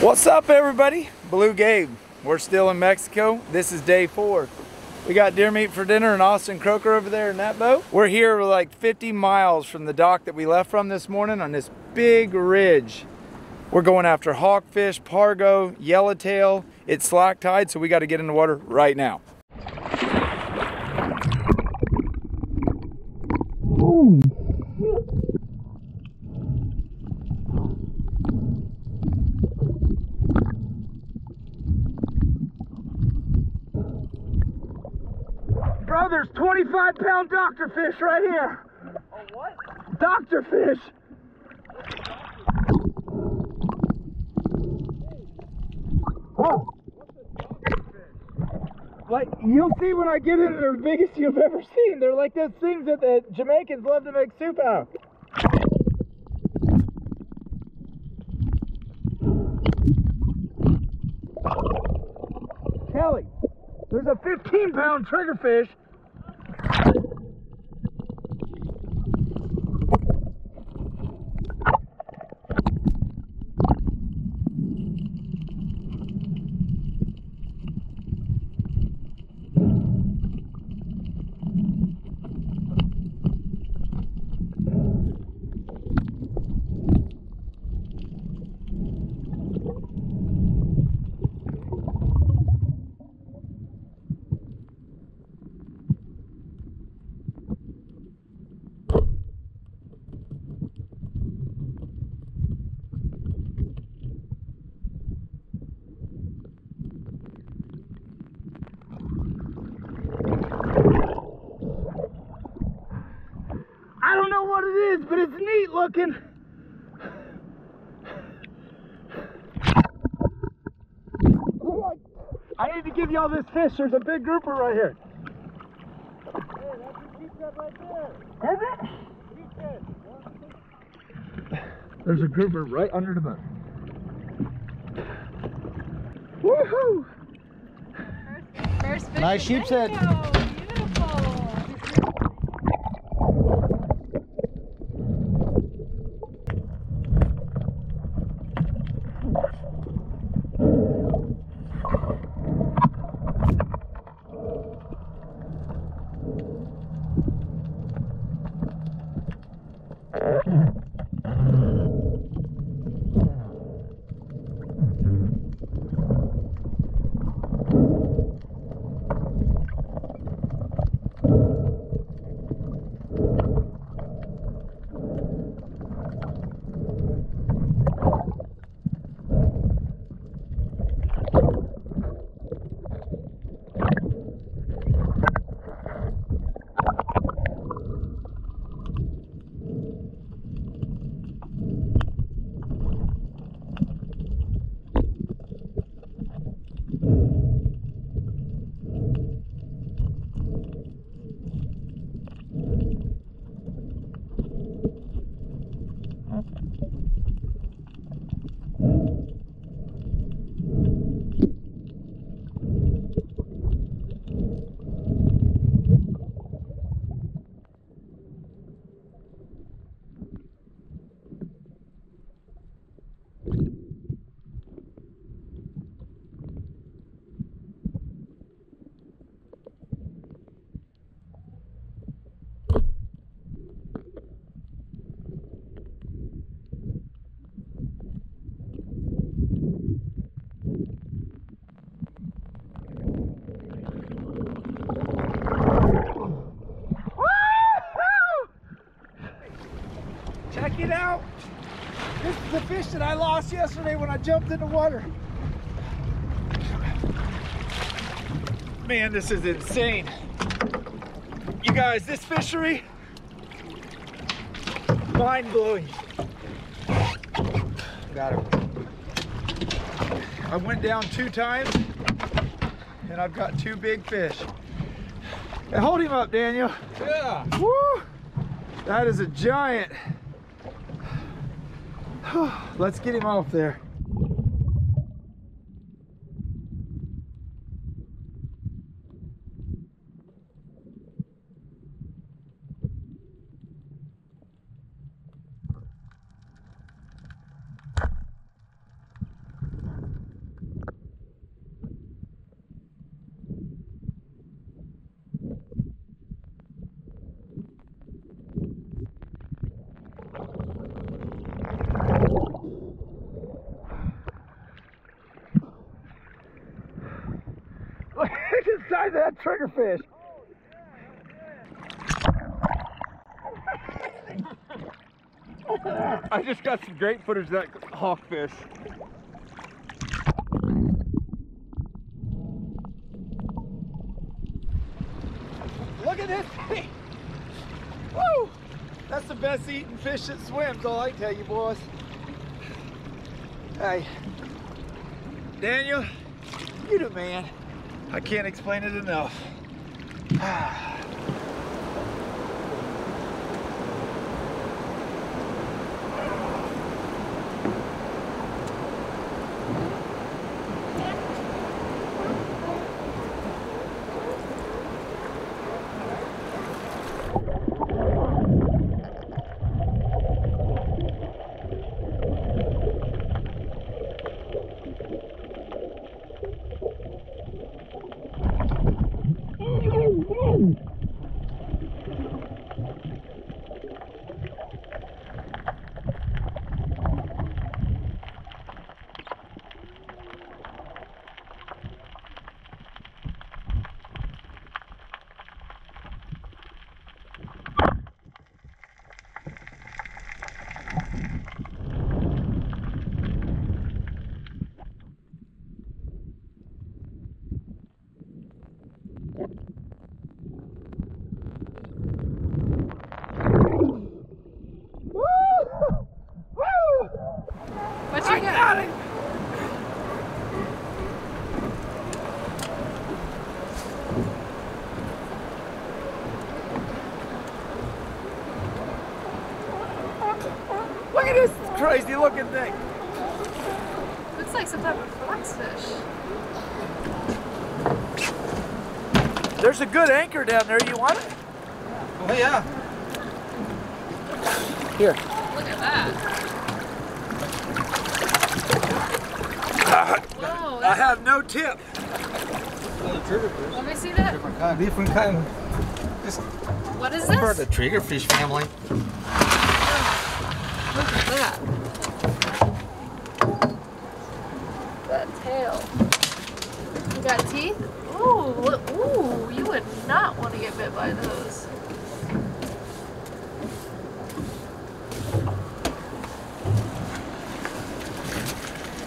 What's up everybody? Blue Gabe. We're still in Mexico. This is day four. We got deer meat for dinner and Austin Croker over there in that boat. We're here like 50 miles from the dock that we left from this morning on this big ridge. We're going after hogfish, pargo, yellowtail. It's slack tide, so we got to get in the water right now. Ooh. Bro, there's 25 pound doctor fish right here. Oh, what? Doctor fish. Oh. Like you'll see when I get in, they're the biggest you've ever seen. They're like those things that the Jamaicans love to make soup out. Kelly, there's a 15 pound triggerfish. I don't know what it is, but it's looking. I need to give y'all this fish. There's a big grouper right here. Hey, that's a sheephead right there. Is it? Sheephead. There's a grouper right under the boat. Woohoo! First fish Nice in sheep's head. The fish that I lost yesterday when I jumped in the water. Man, this is insane. You guys, this fishery, mind blowing. Got it. I went down two times and I've got two big fish. Hey, hold him up, Daniel. Yeah. Woo! That is a giant. Let's get him off there. Size of that triggerfish. I just got some great footage of that hogfish. Look at this thing. Woo! That's the best eating fish that swims, all I tell you, boys. Hey, Daniel, you the man. I can't explain it enough. Ah. What you got? Look at this crazy looking thing. Looks like some type of fox fish. There's a good anchor down there. You want it? Oh yeah. Here. Look at that. Uh, Whoa, I have no tip. let me see that. Different kind. Different kind. What is Part of the triggerfish family. Look at that. That tail. You got teeth? Ooh, ooh, you would not want to get bit by those.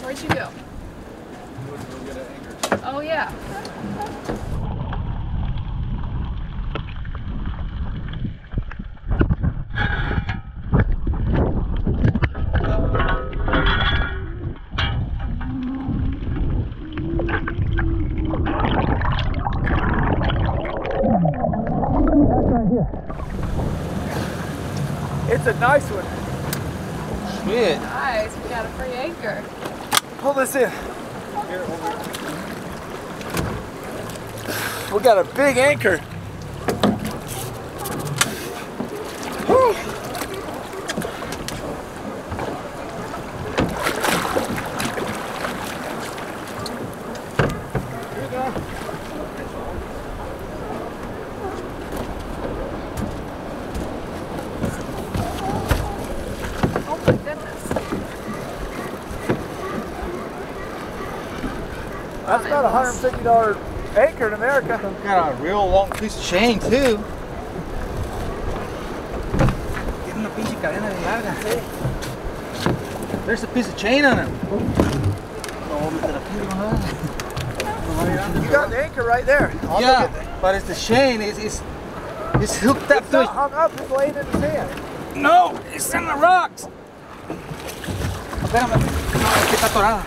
Where'd you go? Oh yeah. It's a nice one. Shit. Nice, we got a free anchor. Pull this in. We got a big anchor. Whew. Oh my goodness. That's about a $150 anchor in America. Got a real long piece of chain too. Tiene una pinche cadena de larga. There's a piece of chain on it. Me te la quiero, huh? You got the anchor right there. I'll Yeah, look but it's the chain. It's, it's, it's hooked up It's to not it. hung up, it's laying in his hand. No, it's in the rocks. Espérame. No, es que está atorada.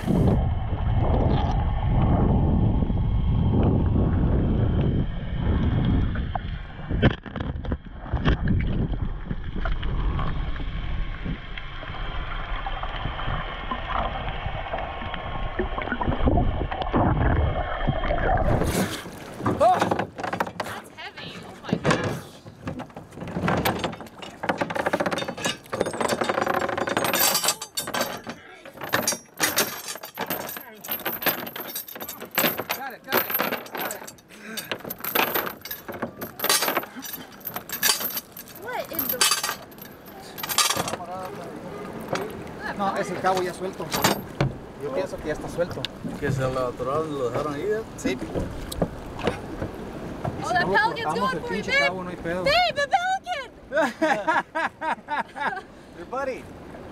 That's heavy. Oh my gosh. Got it, got it, got it. What in the No, es el cabo ya suelto. Yo pienso que ya está suelto. Que se la atoraron y lo dejaron ahí. ¿eh? Sí. Oh, that pelican's going el for you, babe. cabo, no hay pedo. Babe, a pelican! Your buddy.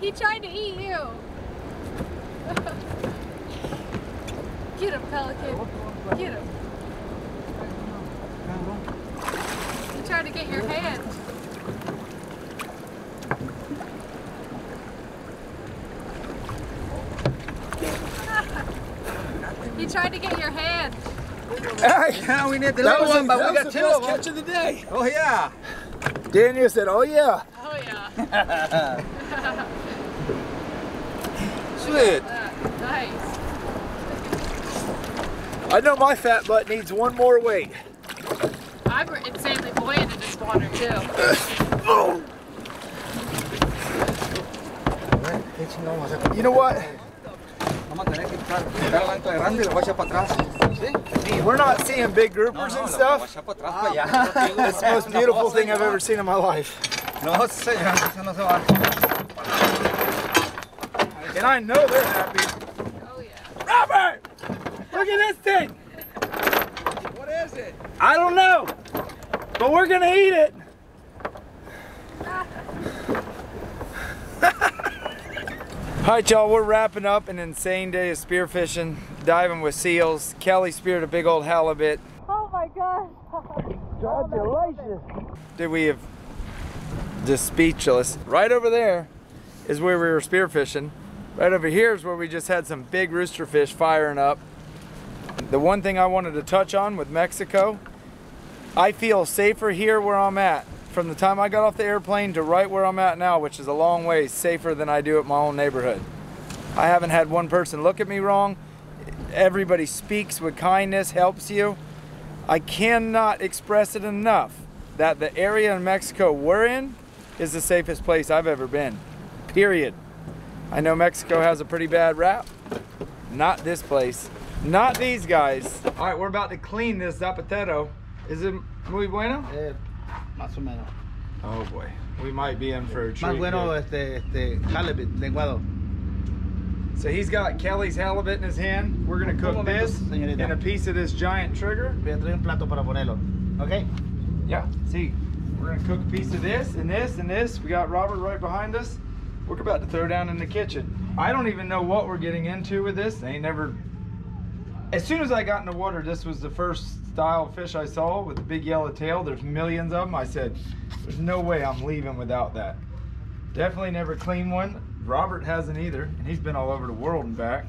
He tried to eat you. Get him, pelican. Get him. He tried to get your hand. he tried to get your hand. Yeah, we need the That little one, but we got two best of them. catch of the day. Oh yeah. Daniel said, oh yeah. Oh yeah. Sweet. Nice. I know my fat butt needs one more weight. I'm insanely buoyant in this water too. Qué chingón vamos. You know what? Vamos a tener que quitar quitar el ancla grande y lo voy a echar para atrás. ¿Sí? We're not seeing big groupers no, and lo voy a stuff. echar para atrás. It's the most beautiful thing I've ever seen in my life. No, señor, eso no se va. And I know they're happy. Oh yeah. Robert! Look at this thing! What is it? I don't know, but we're gonna eat it. All right, y'all, we're wrapping up an insane day of spearfishing, diving with seals. Kelly speared a big old halibut. Oh my gosh. Oh Congratulations. Did we have just speechless? Right over there is where we were spearfishing. Right over here is where we just had some big rooster fish firing up. The one thing I wanted to touch on with Mexico, I feel safer here where I'm at. From the time I got off the airplane to right where I'm at now, which is a long way safer than I do at my own neighborhood. I haven't had one person look at me wrong. Everybody speaks with kindness, helps you. I cannot express it enough that the area in Mexico we're in is the safest place I've ever been. Period. I know Mexico has a pretty bad rap. Not this place. Not these guys. All right, we're about to clean this zapatero. Is it muy bueno? Eh, más o menos. Oh boy. We might be in for a treat. Más bueno here. este, este halibut lenguado. So he's got Kelly's halibut in his hand. We're gonna cook this señorita. and a piece of this giant trigger. Voy a traer un plato para ponerlo. ¿Ok? Yeah, see, we're gonna cook a piece of this and this and this. We got Robert right behind us. We're about to throw down in the kitchen. I don't even know what we're getting into with this. They ain't never. As soon as I got in the water, this was the first style fish I saw with the big yellow tail. There's millions of them. I said, there's no way I'm leaving without that. Definitely never cleaned one. Robert hasn't either, and he's been all over the world and back.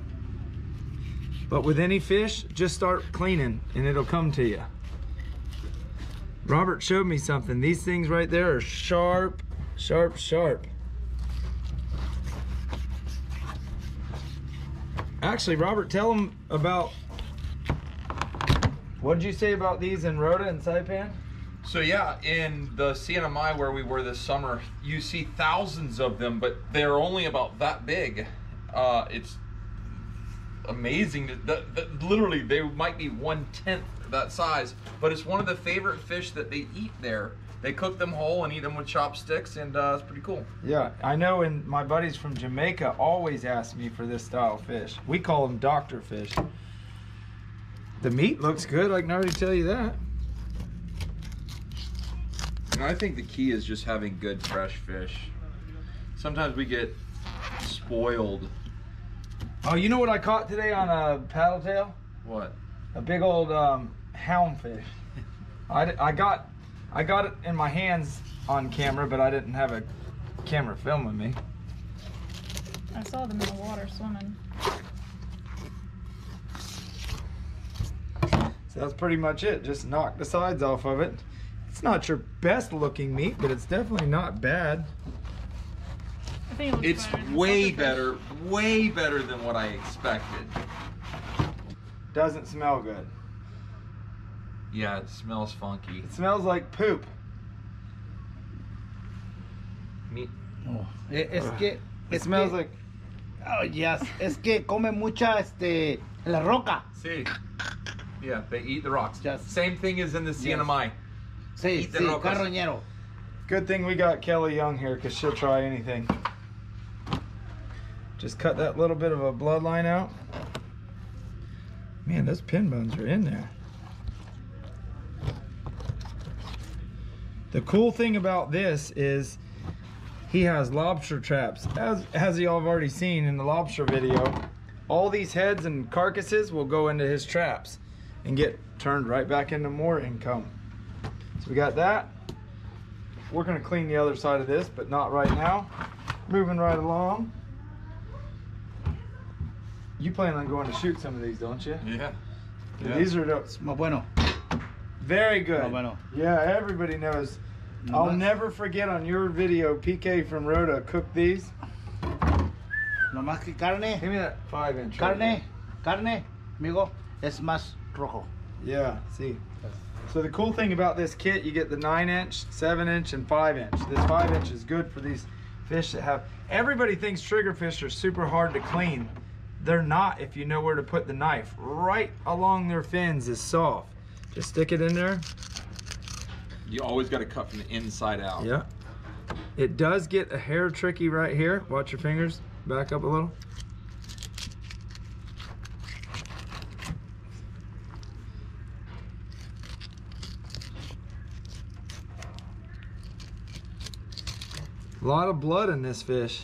But with any fish, just start cleaning and it'll come to you. Robert showed me something. These things right there are sharp, sharp, sharp. Actually, Robert, tell them about. What did you say about these in Rota and Saipan? So yeah, in the CNMI where we were this summer, you see thousands of them, but they're only about that big. Uh, it's amazing that, that, literally they might be one tenth that size, but it's one of the favorite fish that they eat there. They cook them whole and eat them with chopsticks, and uh, it's pretty cool. Yeah, I know. And my buddies from Jamaica always ask me for this style of fish. We call them doctor fish. The meat looks good. I can already tell you that. And I think the key is just having good fresh fish. Sometimes we get spoiled. Oh, you know what I caught today on a paddle tail? What? a big old um, houndfish. I, I got I got it in my hands on camera, but I didn't have a camera filming me. I saw them in the water swimming. So that's pretty much it. Just knock the sides off of it. It's not your best looking meat, but it's definitely not bad. I think it looks It's better. way Look at better, way better than what I expected. Doesn't smell good. Yeah, it smells funky. It smells like poop. Meat. Eh, Es que. It Es smells que, like Oh, yes. Es que come mucha este, la roca. See? Yeah, they eat the rocks. Just- Same thing as in the CNMI. Sí, Eat the sí, rocas. carroñero. Good thing we got Kelly Young here because she'll try anything. Just cut that little bit of a bloodline out. Man, those pin bones are in there. The cool thing about this is he has lobster traps. As, as you all have already seen in the lobster video, all these heads and carcasses will go into his traps and get turned right back into more income. So we got that. We're gonna clean the other side of this, but not right now. Moving right along. You plan on going to shoot some of these, don't you? Yeah. yeah. These are the, Más bueno. very good. Más bueno. Yeah, everybody knows. I'll Nomás- never forget on your video, PK from Rota cooked these. No más que carne. Give me that five inch. right Carne. Carne, amigo, es más rojo. Yeah, see. So the cool thing about this kit, you get the nine inch, seven inch, and five inch. This five inch is good for these fish that have, everybody thinks triggerfish are super hard to clean. They're not if you know where to put the knife. Right along their fins is soft. Just stick it in there. You always got to cut from the inside out. Yeah. It does get a hair tricky right here. Watch your fingers. Back up a little. A lot of blood in this fish.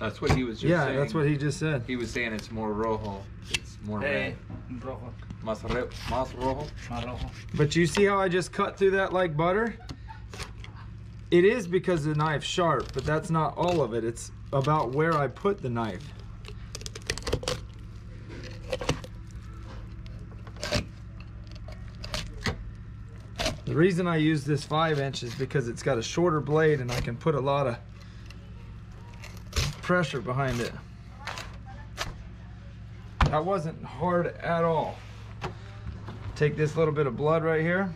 That's what he was just yeah, saying. that's what he just said. He was saying it's more rojo. It's more Eh, red. rojo. Más, re, más rojo. Más rojo. But you see how I just cut through that like butter? It is because the knife's sharp, but that's not all of it. It's about where I put the knife. The reason I use this five inch is because it's got a shorter blade and I can put a lot of pressure behind it. That wasn't hard at all. Take this little bit of blood right here,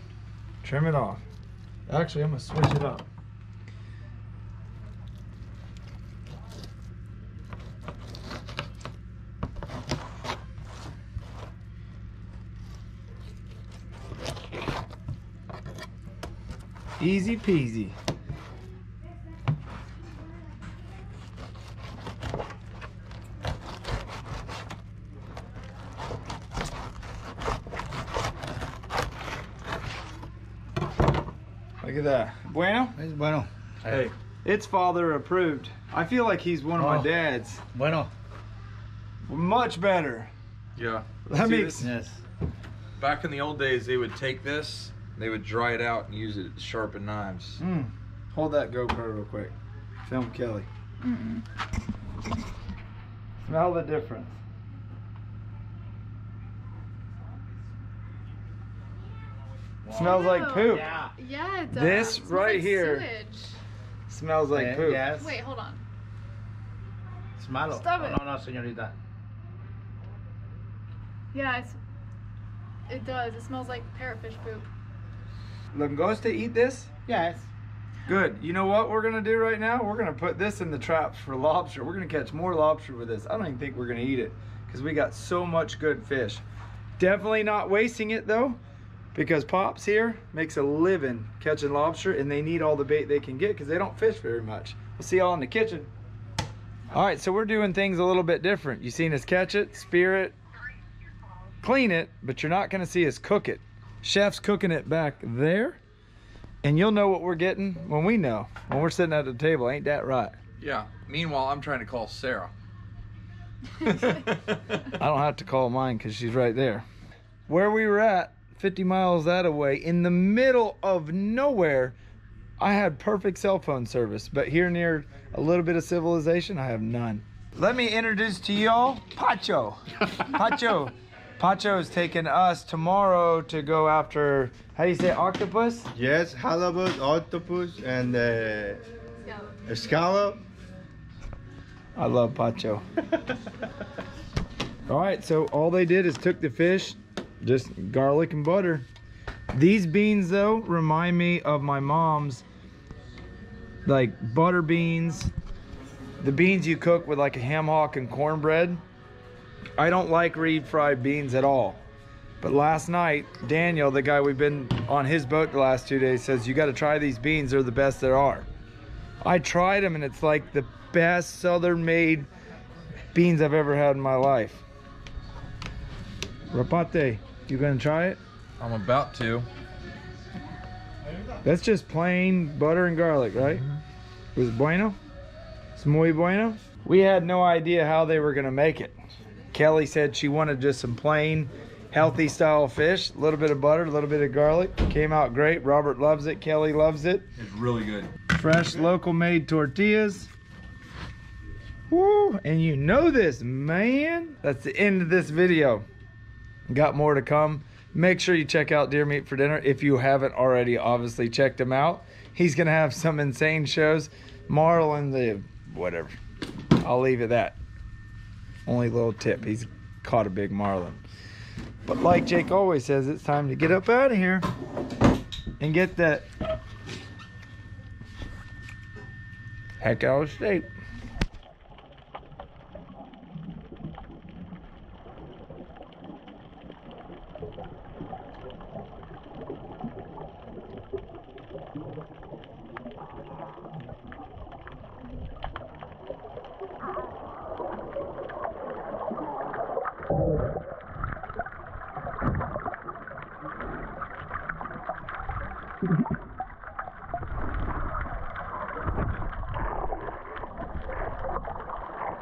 trim it off. Actually, I'm gonna switch it up. Easy peasy. Look at that. Bueno? Es bueno. Hey, it's father approved. I feel like he's one of my Oh. dads. Bueno. Much better. Yeah. That See, makes- this- Yes. Back in the old days, they would take this, they would dry it out and use it to sharpen knives. Mm. Hold that GoPro real quick. Film Kelly. Smell the difference. Smells like poop. Yeah. Yeah, it does. This Smells right like here. Sewage. Smells like Eh, poop. Yes. Wait, hold on. Es malo. Stop no, it. no, no, señorita. Yeah, it's, it does. It smells like parrotfish poop. Langosta eat this? Yes. Good. You know what we're gonna do right now? We're gonna put this in the traps for lobster. We're gonna catch more lobster with this. I don't even think we're gonna eat it because we got so much good fish. Definitely not wasting it though, because Pops here makes a living catching lobster and they need all the bait they can get because they don't fish very much. We'll see y'all in the kitchen. All right, so we're doing things a little bit different. You seen us catch it, spear it, clean it, but you're not gonna see us cook it. Chef's cooking it back there. And you'll know what we're getting when we know. When we're sitting at the table, ain't that right? Yeah. Meanwhile, I'm trying to call Sarah. I don't have to call mine because she's right there. Where we were at, 50 miles that away, in the middle of nowhere, I had perfect cell phone service. But here near a little bit of civilization, I have none. Let me introduce to y'all Pacho. Pacho. Pacho is taking us tomorrow to go after, how do you say, octopus? Yes, halibut, octopus, and uh, scallop. I love Pacho. All right, so all they did is took the fish, just garlic and butter. These beans, though, remind me of my mom's, like butter beans, the beans you cook with like a ham hock and cornbread. I don't like refried beans at all. But last night, Daniel, the guy we've been on his boat the last two days, says, You got to try these beans, they're the best there are. I tried them and it's like the best southern made beans I've ever had in my life. Rapate, you gonna try it? I'm about to. That's just plain butter and garlic, right? Mm-hmm. Was it bueno? It's muy bueno. We had no idea how they were gonna make it. Kelly said she wanted just some plain, healthy style fish, a little bit of butter, a little bit of garlic. Came out great. Robert loves it. Kelly loves it. It's really good. Fresh local made tortillas. Woo! And you know this, man. That's the end of this video. Got more to come. Make sure you check out Deer Meat for Dinner if you haven't already, obviously, checked him out. He's going to have some insane shows. Marlin, the whatever. I'll leave it at that. Only little tip. He's caught a big marlin. But like Jake always says, it's time to get up out of here and get that heck out of state.